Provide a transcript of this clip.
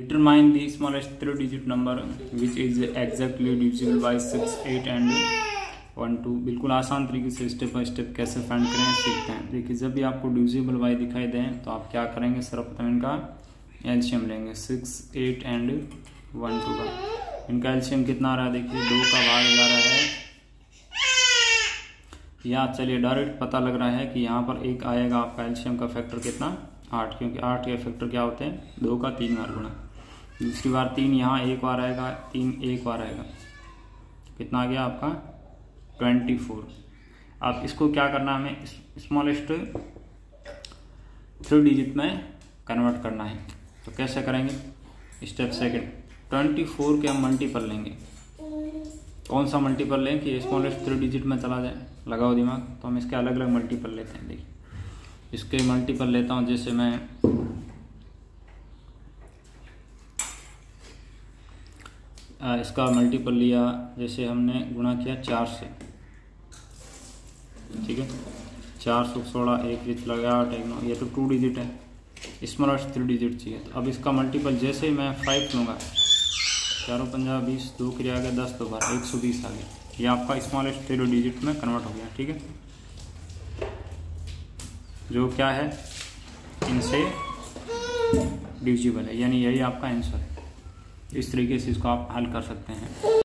Determine the smallest three-digit number which is exactly divisible by six, eight and one two बिल्कुल आसान तरीके से step by step कैसे find करें सीखते हैं। देखिए जब भी आपको डिविजिबल बाई दिखाई दें तो आप क्या करेंगे? सर्वप्रथम इनका एल्शियम लेंगे। Six eight and one two का। इनका एल्शियम कितना आ रहा है? देखिए दो का भाग जा रहा है। या चलिए डायरेक्ट पता लग रहा है कि यहाँ पर एक आएगा आपका एल्शियम का फैक्टर कितना? आठ क्योंकि आठ के फैक्टर क्या होते हैं? दो का तीन बार गुणा। दूसरी बार तीन यहाँ, एक बार आएगा, तीन एक बार आएगा। कितना आ गया आपका? Twenty four. अब इसको क्या करना है हमें स्मॉलेस्ट थ्री डिजिट में कन्वर्ट करना है। तो कैसे करेंगे? स्टेप सेकंड ट्वेंटी फोर के हम मल्टीपल लेंगे। कौन सा मल्टीपल लें कि स्मॉलेस्ट थ्री डिजिट में चला जाए? लगाओ दिमाग। तो हम इसके अलग अलग मल्टीपल लेते हैं, देखिए। इसके मल्टीपल लेता हूँ, जैसे मैं इसका मल्टीपल लिया, जैसे हमने गुणा किया चार से। ठीक है? चार सौ सोलह, एक रिच लगा, आठ, एक, नौ, ये तो टू डिजिट है। स्मॉलेस्ट थ्री डिजिट चाहिए। तो अब इसका मल्टीपल जैसे ही मैं फाइव लूँगा, चारों पंजाब बीस, दो क्रिया आ गया, दस, दो बार, एक सौ बीस आ गया। ये आपका स्मॉलेस्ट थ्री डिजिट में कन्वर्ट हो गया, ठीक है? जो क्या है? इनसे डिविजिबल है, यानी यही आपका आंसर है। इस तरीके से इसको आप हल कर सकते हैं।